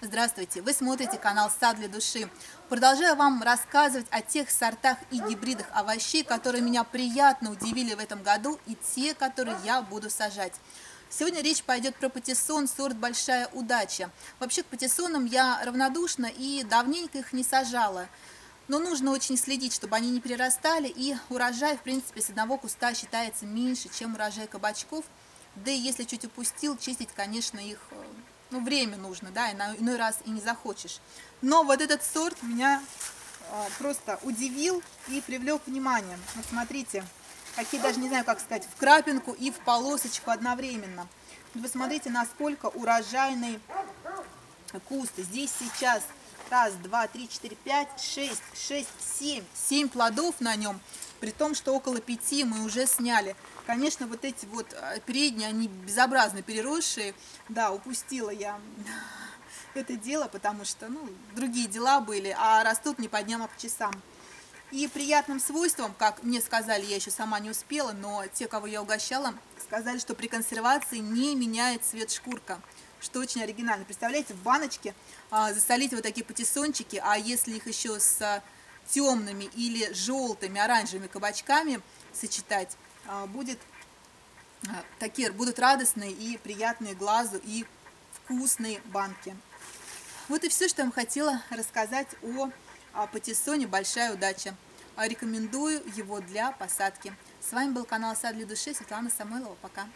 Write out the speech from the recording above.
Здравствуйте! Вы смотрите канал «Сад для души». Продолжаю вам рассказывать о тех сортах и гибридах овощей, которые меня приятно удивили в этом году, и те, которые я буду сажать. Сегодня речь пойдет про патиссон, сорт «Большая удача». Вообще к патиссонам я равнодушна и давненько их не сажала. Но нужно очень следить, чтобы они не перерастали, и урожай, в принципе, с одного куста считается меньше, чем урожай кабачков. Да и если чуть упустил, чистить, конечно, их э, ну, время нужно, да, иной раз и не захочешь. Но вот этот сорт меня а, просто удивил и привлек внимание. Вот смотрите, какие даже не знаю, как сказать, в крапинку и в полосочку одновременно. Вы смотрите, насколько урожайный куст. Здесь сейчас раз, два, три, четыре, пять, шесть, шесть, семь. Семь плодов на нем, при том, что около пяти мы уже сняли. Конечно, вот эти вот а, передние, они безобразно переросшие. Да, упустила я это дело, потому что, ну, другие дела были, а растут не по дням, а по часам. И приятным свойством, как мне сказали, я еще сама не успела, но те, кого я угощала, сказали, что при консервации не меняет цвет шкурка, что очень оригинально. Представляете, в баночке а, засолить вот такие патиссончики, а если их еще с темными или желтыми, оранжевыми кабачками сочетать, а, будет, а, такие будут радостные и приятные глазу и вкусные банки. Вот и все, что я вам хотела рассказать о, о патиссоне «Большая удача». Рекомендую его для посадки. С вами был канал «Сад для души» Светлана Самойлова. Пока.